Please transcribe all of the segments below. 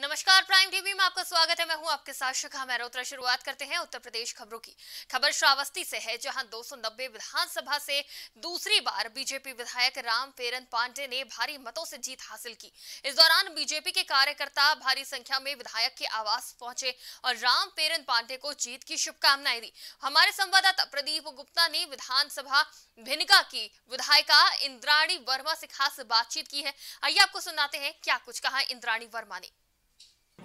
नमस्कार prime TV में आपका स्वागत है। मैं हूँ आपके साथ शिखा मेहरोत्रा शुरुआत करते हैं उत्तर प्रदेश खबरों की। खबर श्रावस्ती से है, जहाँ 290 विधानसभा से दूसरी बार बीजेपी विधायक राम पेरन पांडे ने भारी मतों से जीत हासिल की। इस दौरान बीजेपी के कार्यकर्ता भारी संख्या में विधायक के आवास पहुँचे और राम पेरन पांडे को जीत की शुभकामनाएँ दी। हमारे संवाददाता प्रदीप गुप्ता ने विधानसभा भिनका की विधायिका इंद्राणी वर्मा से खास बातचीत की है। आइए आपको सुनाते हैं क्या कुछ कहा इंद्राणी वर्मा ने।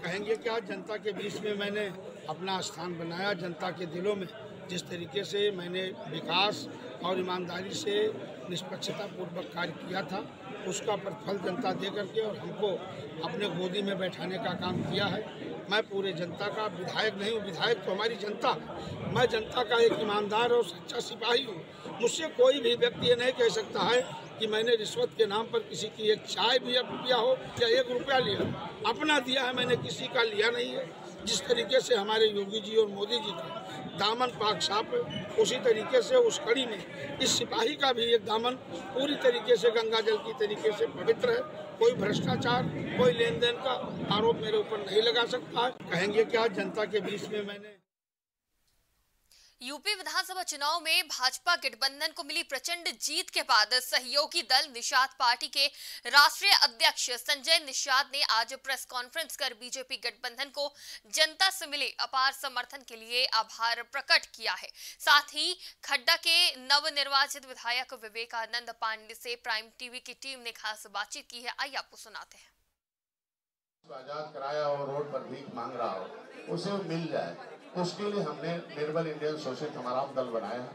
कहेंगे कि आज जनता के बीच में मैंने अपना स्थान बनाया, जनता के दिलों में जिस तरीके से मैंने विकास और ईमानदारी से निष्पक्षता पूर्वक कार्य किया था, उसका प्रतिफल जनता दे करके और हमको अपने गोदी में बैठाने का काम किया है। मैं पूरे जनता का विधायक नहीं हूँ, विधायक तो हमारी जनता। मैं जनता का एक ईमानदार और सच्चा सिपाही हूँ। मुझसे कोई भी व्यक्ति ये नहीं कह सकता है कि मैंने रिश्वत के नाम पर किसी की एक चाय भी रुपया हो या एक रुपया लिया अपना दिया है मैंने, किसी का लिया नहीं है। जिस तरीके से हमारे योगी जी और मोदी जी का दामन पाक साफ़ है, उसी तरीके से उस कड़ी में इस सिपाही का भी एक दामन पूरी तरीके से गंगा जल की तरीके से पवित्र है। कोई भ्रष्टाचार, कोई लेन देन का आरोप मेरे ऊपर नहीं लगा सकता। है कहेंगे क्या जनता के बीच में मैंने यूपी विधानसभा चुनाव में भाजपा गठबंधन को मिली प्रचंड जीत के बाद सहयोगी दल निषाद पार्टी के राष्ट्रीय अध्यक्ष संजय निषाद ने आज प्रेस कॉन्फ्रेंस कर बीजेपी गठबंधन को जनता से मिले अपार समर्थन के लिए आभार प्रकट किया है। साथ ही खड्डा के नवनिर्वाचित विधायक विवेकानंद पांडे से प्राइम टीवी की टीम ने खास बातचीत की है। आइए आपको सुनाते हैं। आज़ाद कराया हो रोड पर भीख मांग रहा हो, उसे मिल जाए। उसके लिए हमने निर्बल इंडियन शोषित हमारा दल बनाया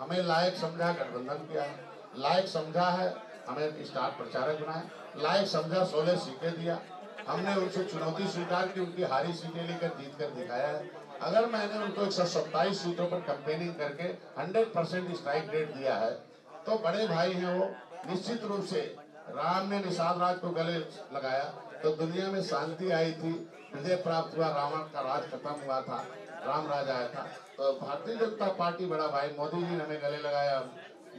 हमें लायक समझा गठबंधन किया लायक समझा है, हमें स्टार प्रचारक बनाया लायक समझा सोलह सीटें दिया। हमने उनसे चुनौती स्वीकार की, उनकी हारी सीटें लेकर जीत कर दिखाया है। अगर मैंने उनको एक सौ सत्ताईस सीटों पर कंपेनिंग करके हंड्रेड परसेंट स्ट्राइक रेट दिया है तो बड़े भाई हैं वो। निश्चित रूप से राम ने निषाद राज को गले लगाया। तो दुनिया में शांति आई थी। विजय प्राप्त हुआ, रावण का राज खत्म हुआ था। राम राज आया था। तो भारतीय जनता पार्टी बड़ा भाई, मोदी जी ने हमें गले लगाया,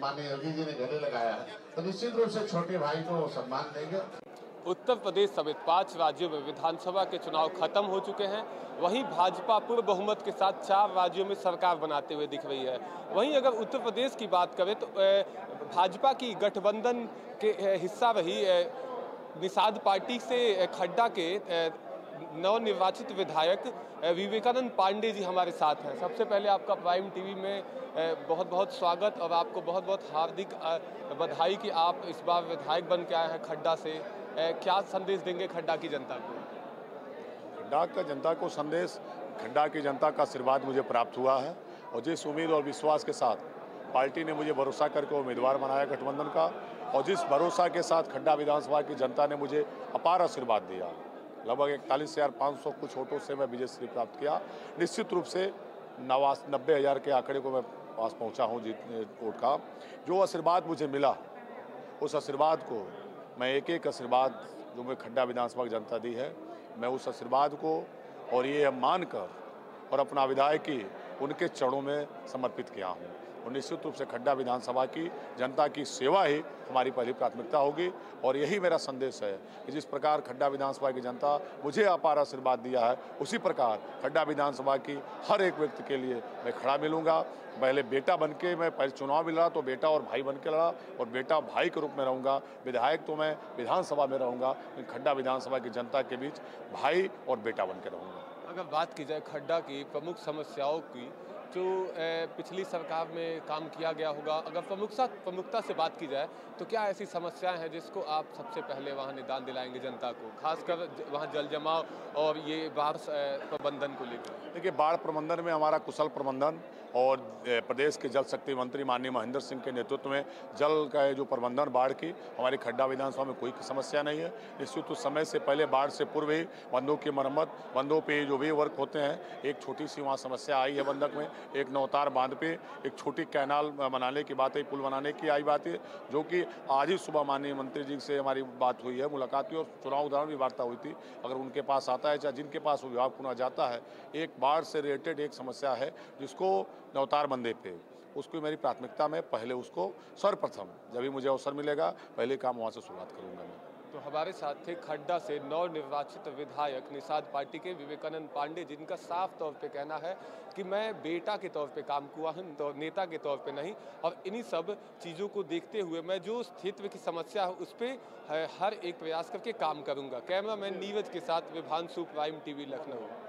माननीय योगी जी ने गले लगाया। तो निश्चित रूप से छोटे भाई को सम्मान देंगे। उत्तर प्रदेश समेत पाँच राज्यों में विधानसभा के चुनाव खत्म हो चुके हैं। वहीं भाजपा पूर्व बहुमत के साथ चार राज्यों में सरकार बनाते हुए दिख रही है। वहीं अगर उत्तर प्रदेश की बात करें तो भाजपा की गठबंधन के हिस्सा रही निषाद पार्टी से खड्डा के नवनिर्वाचित विधायक विवेकानंद पांडे जी हमारे साथ हैं। सबसे पहले आपका प्राइम टीवी में बहुत बहुत स्वागत और आपको बहुत बहुत हार्दिक बधाई कि आप इस बार विधायक बन के आए हैं खड्डा से। क्या संदेश देंगे खड्डा की जनता को? खड्डा का जनता को संदेश, खड्डा की जनता का आशीर्वाद मुझे प्राप्त हुआ है और जिस उम्मीद और विश्वास के साथ पार्टी ने मुझे भरोसा करके उम्मीदवार बनाया गठबंधन का और जिस भरोसा के साथ खड्डा विधानसभा की जनता ने मुझे अपार आशीर्वाद दिया। लगभग इकतालीस हज़ार पाँच सौ कुछ वोटों से मैं विजय श्री प्राप्त किया। निश्चित रूप से नवास, नब्बे हज़ार के आंकड़े को मैं पास पहुँचा हूँ जीतने वोट का। जो आशीर्वाद मुझे मिला, उस आशीर्वाद को मैं एक एक आशीर्वाद जो मैं खड्डा विधानसभा की जनता दी है, मैं उस आशीर्वाद को और ये मानकर और अपना विधायकी उनके चरणों में समर्पित किया हूँ। और निश्चित रूप से खड्डा विधानसभा की जनता की सेवा ही हमारी पहली प्राथमिकता होगी। और यही मेरा संदेश है कि जिस प्रकार खड्डा विधानसभा की जनता मुझे अपार आशीर्वाद दिया है, उसी प्रकार खड्डा विधानसभा की हर एक व्यक्ति के लिए मैं खड़ा मिलूँगा। पहले बेटा बन के मैं पहले चुनाव में लड़ा तो बेटा और भाई बन के लड़ा और बेटा भाई के रूप में रहूँगा। विधायक तो मैं विधानसभा में रहूँगा, लेकिन खड्डा विधानसभा की जनता के बीच भाई और बेटा बन के रहूँगा। अगर बात की जाए खड्डा की प्रमुख समस्याओं की जो पिछली सरकार में काम किया गया होगा, अगर प्रमुखता प्रमुखता से बात की जाए तो क्या ऐसी समस्याएँ हैं जिसको आप सबसे पहले वहाँ निदान दिलाएँगे जनता को? खासकर वहाँ जल जमाव और ये बाढ़ प्रबंधन को लेकर। देखिए, बाढ़ प्रबंधन में हमारा कुशल प्रबंधन और प्रदेश के जल शक्ति मंत्री माननीय महेंद्र सिंह के नेतृत्व में जल का जो प्रबंधन, बाढ़ की, हमारी खड्डा विधानसभा में कोई समस्या नहीं है। निश्चित उस समय से पहले बाढ़ से पूर्व ही बंदों की मरम्मत, बंदों पे जो भी वर्क होते हैं, एक छोटी सी वहाँ समस्या आई है बंधक में एक नौतार बाँध पे एक छोटी कैनाल बनाने की बात है, पुल बनाने की आई बात है, जो कि आज ही सुबह माननीय मंत्री जी से हमारी बात हुई है, मुलाकात हुई और चुनाव उदाहरण भी वार्ता हुई थी। अगर उनके पास आता है चाहे जिनके पास विभाग पुनः जाता है, एक बाढ़ से रिलेटेड एक समस्या है जिसको नवतार बंदे पे। उसको मेरी प्राथमिकता में पहले उसको सर्वप्रथम, जब भी मुझे अवसर मिलेगा, पहले काम वहाँ से शुरुआत करूँगा मैं। तो हमारे साथ थे खड्डा से नवनिर्वाचित विधायक निषाद पार्टी के विवेकानंद पांडे, जिनका साफ़ तौर पे कहना है कि मैं बेटा के तौर पे काम हुआ हूँ तो नेता के तौर पे नहीं। और इन्हीं सब चीज़ों को देखते हुए मैं जो स्थित्व की समस्या है, उस पर हर एक प्रयास करके काम करूँगा। कैमरा मैन नीरज के साथ विभांशु प्राइम टीवी लखनऊ।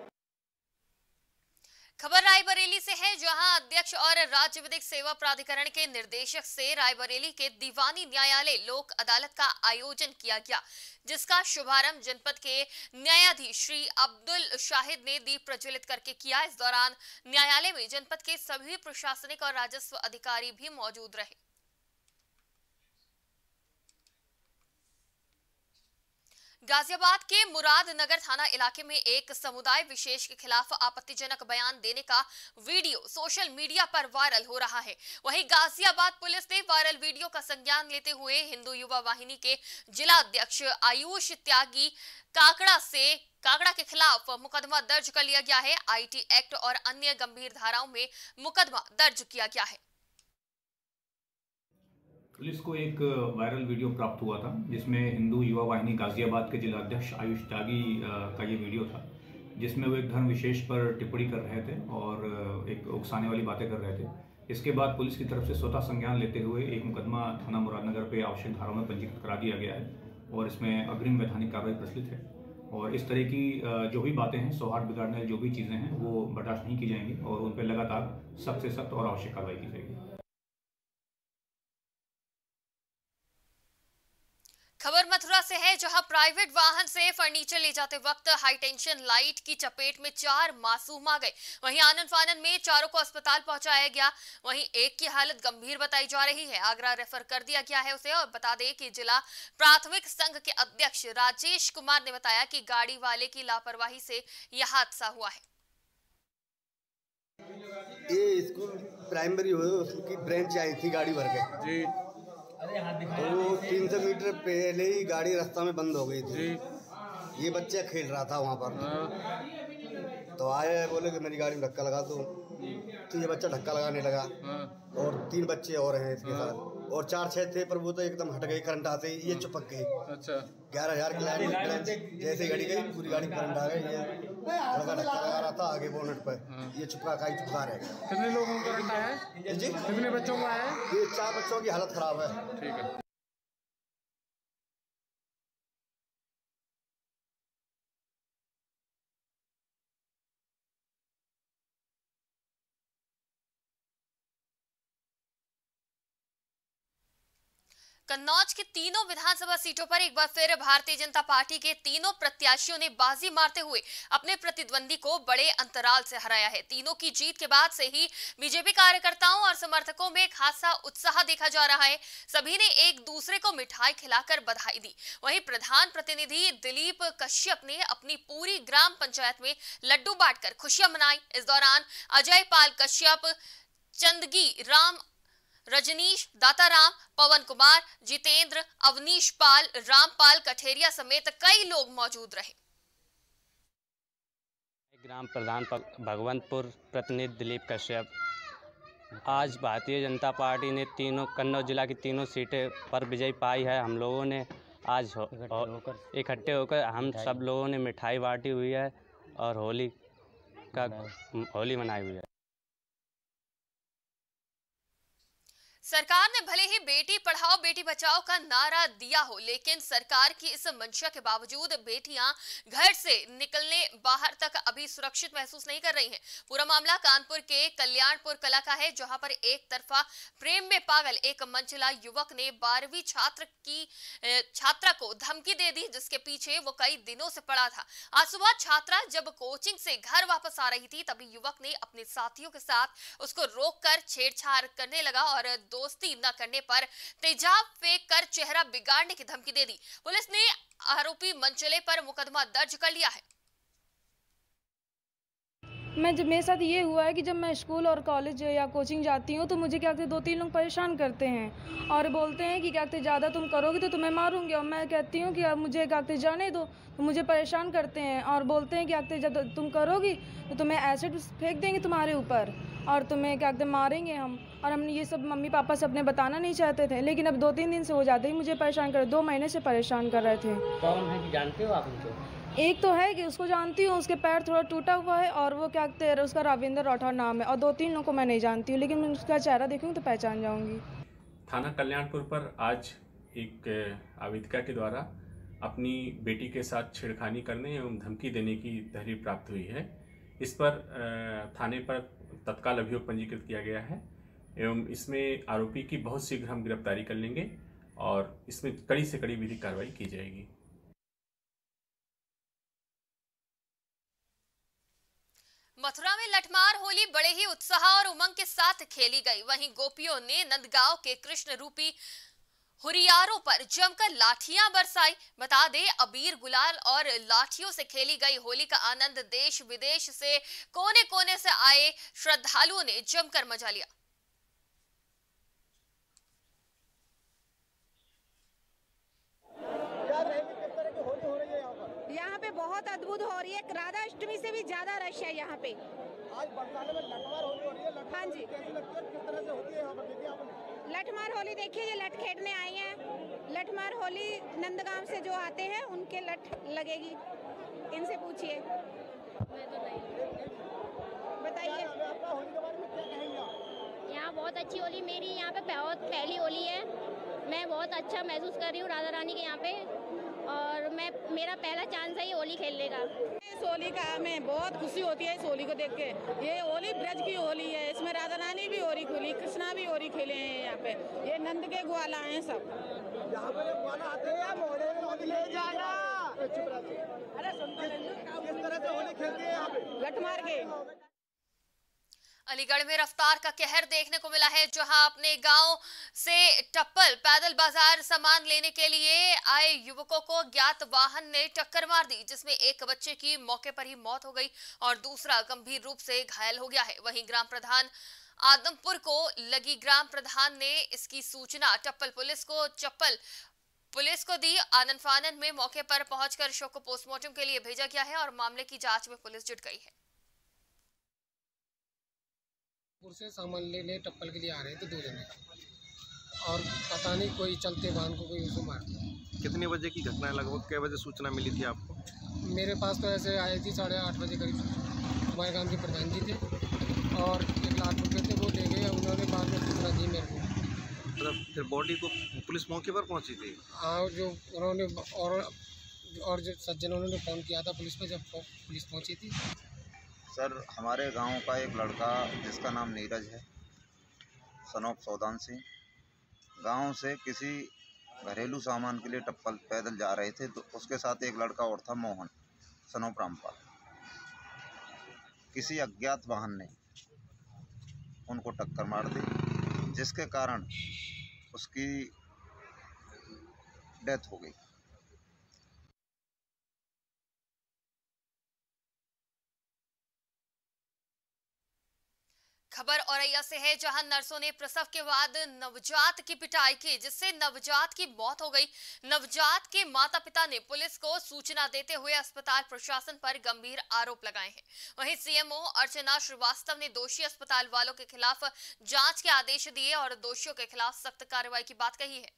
खबर रायबरेली से है, जहाँ अध्यक्ष और राज्य विधिक सेवा प्राधिकरण के निर्देशक से रायबरेली के दीवानी न्यायालय लोक अदालत का आयोजन किया गया, जिसका शुभारंभ जनपद के न्यायाधीश श्री अब्दुल शाहिद ने दीप प्रज्वलित करके किया। इस दौरान न्यायालय में जनपद के सभी प्रशासनिक और राजस्व अधिकारी भी मौजूद रहे। गाजियाबाद के मुरादनगर थाना इलाके में एक समुदाय विशेष के खिलाफ आपत्तिजनक बयान देने का वीडियो सोशल मीडिया पर वायरल हो रहा है। वहीं गाजियाबाद पुलिस ने वायरल वीडियो का संज्ञान लेते हुए हिंदू युवा वाहिनी के जिला अध्यक्ष आयुष त्यागी काकड़ा से काकड़ा के खिलाफ मुकदमा दर्ज कर लिया गया है। आईटी एक्ट और अन्य गंभीर धाराओं में मुकदमा दर्ज किया गया है। पुलिस को एक वायरल वीडियो प्राप्त हुआ था, जिसमें हिंदू युवा वाहिनी गाजियाबाद के जिला अध्यक्ष आयुष त्यागी का ये वीडियो था, जिसमें वो एक धर्म विशेष पर टिप्पणी कर रहे थे और एक उकसाने वाली बातें कर रहे थे। इसके बाद पुलिस की तरफ़ से स्वतः संज्ञान लेते हुए एक मुकदमा थाना मुरादनगर पे आवश्यक धाराओं में पंजीकृत करा दिया गया है और इसमें अग्रिम वैधानिक कार्रवाई प्रचलित है। और इस तरह की जो भी बातें हैं, सौहार्द बिगाड़ने जो भी चीज़ें हैं, वो बर्दाश्त नहीं की जाएँगी और उन पर लगातार सख्त से सख्त और आवश्यक कार्रवाई की जाएगी खबर मथुरा से है जहाँ प्राइवेट वाहन से फर्नीचर ले जाते वक्त हाईटेंशन लाइट की चपेट में चार मासूम आ गए। वहीं आनंद फानन में चारों को अस्पताल पहुँचाया गया। वहीं एक की हालत गंभीर बताई जा रही है। आगरा रेफर कर दिया गया है उसे और बता दें कि जिला प्राथमिक संघ के अध्यक्ष राजेश कुमार ने बताया कि गाड़ी वाले की लापरवाही से यह हादसा हुआ है। ये स्कूल प्राइमरी हो उसकी ब्रांच आई थी गाड़ी भर के। जी। तो तीन सौ मीटर पहले ही गाड़ी रास्ता में बंद हो गई थी। ये बच्चा खेल रहा था वहाँ पर। हाँ। तो आए बोले कि मेरी गाड़ी में धक्का लगा दो। तो ये बच्चा धक्का लगाने लगा। हाँ। और तीन बच्चे और हैं इसके हाँ। साथ। और चार छह थे पर वो तो एकदम हट गई करंट आते ही। ये चुपक गई। अच्छा। ग्यारह हज़ार की लाइन जैसे गाड़ी गई पूरी गाड़ी करंट आ गई। ये लड़का धक्का लगा आगे बोनट पर ये चुपका का ही चुपका रहे कितने लोगों को है? जी? कितने बच्चों का है? ये चार बच्चों की हालत खराब है। ठीक है। कन्नौज के तीनों विधानसभा सीटों पर एक बार फिर भारतीय जनता पार्टी के तीनों प्रत्याशियों ने बाजी मारते हुए अपने प्रतिद्वंदी को बड़े अंतराल से हराया है। तीनों की जीत के बाद से ही बीजेपी कार्यकर्ताओं और समर्थकों में खासा उत्साह देखा जा रहा है। सभी ने एक दूसरे को मिठाई खिलाकर बधाई दी। वहीं प्रधान प्रतिनिधि दिलीप कश्यप ने अपनी पूरी ग्राम पंचायत में लड्डू बांटकर खुशियाँ मनाई। इस दौरान अजय पाल कश्यप, चंदगी राम रजनीश दाताराम पवन कुमार जितेंद्र अवनीश पाल रामपाल कठेरिया समेत कई लोग मौजूद रहे। ग्राम प्रधान भगवंतपुर प्रतिनिधि दिलीप कश्यप। आज भारतीय जनता पार्टी ने तीनों कन्नौज जिला की तीनों सीटें पर विजय पाई है। हम लोगों ने आज इकट्ठे होकर। हम सब लोगों ने मिठाई बांटी हुई है और होली का होली मनाई हुई है। सरकार ने भले ही बेटी पढ़ाओ, बेटी बचाओ का नारा दिया हो, लेकिन सरकार की इस मंशा के बावजूद बेटियाँ घर से निकलने बाहर तक अभी सुरक्षित महसूस नहीं कर रही हैं। पूरा मामला कानपुर के कल्याणपुर कला का है, जहाँ पर एक तरफा प्रेम में पागल एक मंचला युवक ने बारहवीं छात्र की छात्रा को धमकी दे दी, जिसके पीछे वो कई दिनों से पड़ा था। आज सुबह छात्रा जब कोचिंग से घर वापस आ रही थी, तभी युवक ने अपने साथियों के साथ उसको रोककर छेड़छाड़ करने लगा और दोस्ती न करने पर तेजाब फेंक कर चेहरा बिगाड़ने की धमकी दे दी। पुलिस ने आरोपी मंचले पर मुकदमा दर्ज कर लिया है। मैं जब मेरे साथ ये हुआ है कि जब मैं स्कूल और कॉलेज या कोचिंग जाती हूँ तो मुझे क्या कहते दो तीन लोग परेशान करते हैं और बोलते हैं कि क्या कहते ज़्यादा तुम करोगे तो तुम्हें मारूँगी और मैं कहती हूँ कि अब मुझे क्या कहते जाने दो। तो मुझे परेशान करते हैं और बोलते हैं कि क्या कहते तुम करोगी तो तुम्हें एसिड फेंक देंगे तुम्हारे ऊपर। और तुम्हें क्या कहते मारेंगे हम। और हमने ये सब मम्मी पापा से अपने बताना नहीं चाहते थे। लेकिन अब दो तीन दिन से हो जाते ही मुझे परेशान कर दो महीने से परेशान कर रहे थे। कौन है कि जानते हो आप उनको? एक तो है कि उसको जानती हूँ उसके पैर थोड़ा टूटा हुआ है और वो क्या कहते हैं उसका राविंदर राठौर नाम है। और दो तीन लोगों को मैं नहीं जानती हूँ लेकिन मैं उसका चेहरा देखूँगी तो पहचान जाऊँगी। थाना कल्याणपुर पर आज एक आवेदिका के द्वारा अपनी बेटी के साथ छेड़खानी करने एवं धमकी देने की तहरीर प्राप्त हुई है। इस पर थाने पर तत्काल अभियोग पंजीकृत किया गया है एवं इसमें आरोपी की बहुत शीघ्र हम गिरफ्तारी कर लेंगे और इसमें कड़ी से कड़ी विधिक कार्रवाई की जाएगी। मथुरा में लठमार, होली बड़े ही उत्साह और उमंग के साथ खेली गई। वहीं गोपियों ने नंदगांव के कृष्ण रूपी हुरियारों पर जमकर लाठियाँ बरसाई। बता दे, अबीर गुलाल और लाठियों से खेली गई होली का आनंद देश विदेश से कोने कोने से आए श्रद्धालुओं ने जमकर मज़ा लिया। यहाँ पे बहुत अद्भुत हो रही है। राधा अष्टमी से भी ज़्यादा रश है यहाँ पे। आज बरसाने में लठमार होली हो रही है हाँ जी। कैसी लगती है किस तरह से होती है यहाँ पर? देखिए आपने लठमार होली देखिए ये लठ खेडने आई हैं। लठमार होली नंदगांव से जो आते हैं उनके लठ लगेगी। इनसे पूछिए। बताइए। यहाँ बहुत अच्छी होली मेरी यहाँ पे बहुत पहली होली है। मैं बहुत अच्छा महसूस कर रही हूँ राधा रानी के यहाँ पे। और मैं मेरा पहला चांस है ये होली खेलने का। इस होली का हमें बहुत खुशी होती है इस होली को देख के। ये होली ब्रज की होली है इसमें राधा रानी भी होली खेली कृष्णा भी होली खेले हैं यहाँ पे। ये नंद के ग्वाला हैं सब। यहाँ पर ग्वाला आते हैं मोड़े में होली ले जाना। अरे किस तरह से होली खेलती है यहाँ पे? लठ मार के। अलीगढ़ में रफ्तार का कहर देखने को मिला है, जहाँ अपने गाँव से टप्पल, पैदल बाज़ार सामान लेने के लिए आए युवकों को ज्ञात वाहन ने टक्कर मार दी, जिसमें एक बच्चे की मौके पर ही मौत हो गई और दूसरा गंभीर रूप से घायल हो गया है। वहीं ग्राम प्रधान आदमपुर को लगी ग्राम प्रधान ने इसकी सूचना टप्पल पुलिस को, चप्पल पुलिस को दी। आनंद फानन में मौके पर पहुंचकर शव को पोस्टमार्टम के लिए भेजा गया है और मामले की जाँच में पुलिस जुट गई है। से सामान लेने टप्पल के लिए आ रहे थे दो जने। और पता नहीं कोई चलते वाहन को कोई उसको मार दिया। कितने बजे की घटना है? लगभग कै बजे सूचना मिली थी आपको? मेरे पास तो ऐसे आई थी साढ़े आठ बजे करीब। हमारे गाँव के प्रधान जी थे और एक लाख रुपये थे वो ले गए उन्होंने बाद में सूचना दी मेरे को। मतलब फिर बॉडी को पुलिस मौके पर पहुँची थी? हाँ जो उन्होंने और और जो सज्जनों ने फ़ोन किया था पुलिस पे जब पुलिस पहुँची थी। सर, हमारे गाँव का एक लड़का जिसका नाम नीरज है, सनोप सौदान सिंह। गाँव से किसी घरेलू सामान के लिए टप्पल पैदल जा रहे थे तो उसके साथ एक लड़का और था, मोहन, सनोप रामपाल। किसी अज्ञात वाहन ने उनको टक्कर मार दी, जिसके कारण उसकी डेथ हो गई। खबर औरैया से है, जहाँ नर्सों ने प्रसव के बाद नवजात की पिटाई की, जिससे नवजात की मौत हो गई। नवजात के माता पिता ने पुलिस को सूचना देते हुए अस्पताल प्रशासन पर गंभीर आरोप लगाए हैं। वहीं सीएमओ अर्चना श्रीवास्तव ने दोषी अस्पताल वालों के खिलाफ जाँच के आदेश दिए और दोषियों के खिलाफ सख्त कार्रवाई की बात कही है।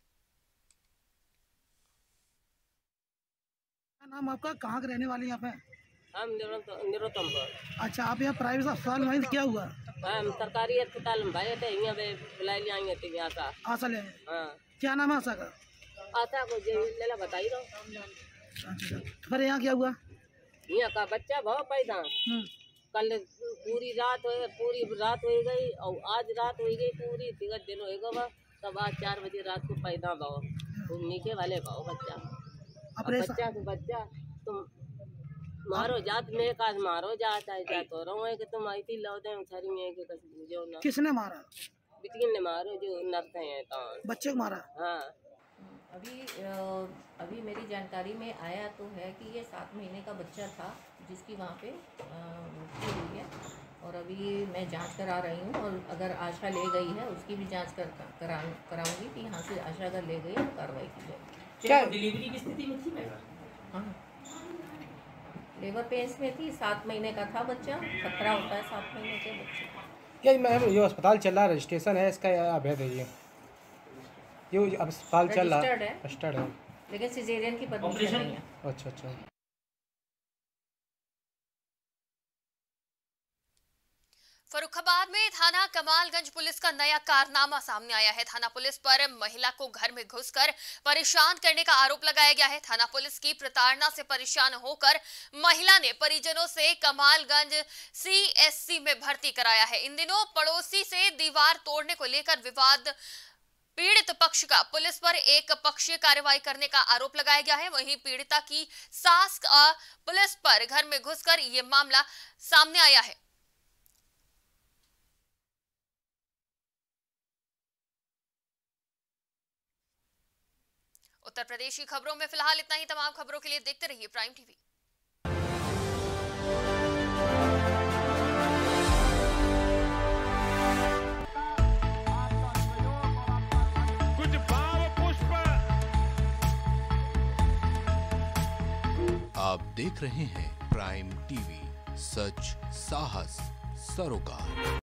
नाम आपका? कहाँ के रहने वाले यहाँ पे? हम निरोतम अच्छा आप यहाँ प्राइवेट अस्पताल में क्या हुआ? हम सरकारी अस्पताल में भाई थे यहाँ पे बुलाई ले आएँगे थे यहाँ का। आशा ले हाँ। क्या नाम है आशा का? आशा को जे लेला बताई दो अच्छा फिर यहाँ क्या हुआ? यहाँ का बच्चा भाव पैदा। कल पूरी रात हो पूरी रात हो गई और आज रात हो गई पूरी तिगत दिन वह तब आज चार बजे रात को पैदा भाव। नीचे वाले भाव बच्चा। बच्चा तो बच्चा तुम मारो जात में का मारो जात है जात हो रहा है कि तुम आई थी लो दे छरी में के कस जो ना। किसने मारा? बिटिन ने मारो जो नरते हैं तो। बच्चे को मारा? हाँ। अभी अभी मेरी जानकारी में आया तो है कि ये सात महीने का बच्चा था जिसकी वहाँ पे मृत्यु हुई है। और अभी मैं जाँच करा रही हूँ और अगर आशा ले गई है उसकी भी जाँच कर करा कराऊँगी कि यहाँ से आशा अगर ले गई तो कार्रवाई की जाएगी। क्या डिलीवरी की स्थिति में थी मैं हाँ। लेबर पेंस में थी सात महीने का था बच्चा खतरा होता है सात महीने के बच्चे। ये मैम ये अस्पताल चल रहा है रजिस्ट्रेशन है इसका अब है ये ये अस्पताल चल रहा है? रजिस्टर्ड है। लेकिन सिजेरियन की परमिशन नहीं है। अच्छा अच्छा। फरुखाबाद में थाना कमालगंज पुलिस का नया कारनामा सामने आया है। थाना पुलिस पर महिला को घर में घुसकर परेशान करने का आरोप लगाया गया है। थाना पुलिस की प्रताड़ना से परेशान होकर महिला ने परिजनों से कमालगंज सीएससी में भर्ती कराया है। इन दिनों पड़ोसी से दीवार तोड़ने को लेकर विवाद, पीड़ित पक्ष का पुलिस पर एक पक्षीय कार्रवाई करने का आरोप लगाया गया है। वहीं पीड़िता की सास का पुलिस पर घर में घुसकर ये मामला सामने आया है। उत्तर प्रदेश की खबरों में फ़िलहाल इतना ही। तमाम खबरों के लिए देखते रहिए प्राइम टीवी कुछ भाव पुष्प। आप देख रहे हैं प्राइम टीवी सच साहस सरोकार।